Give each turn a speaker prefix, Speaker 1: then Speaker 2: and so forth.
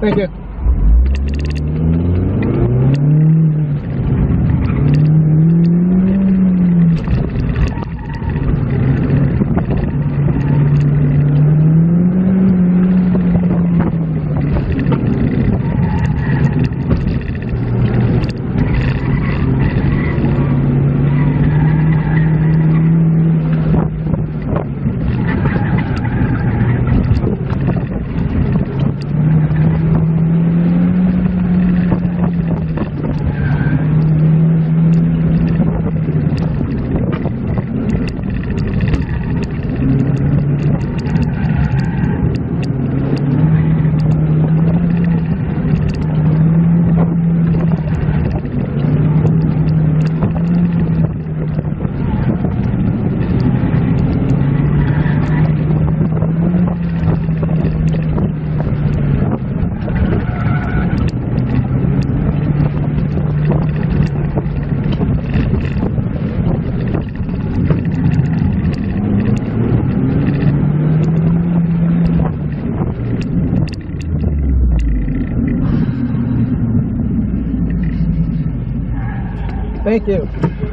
Speaker 1: 再见。
Speaker 2: Thank you.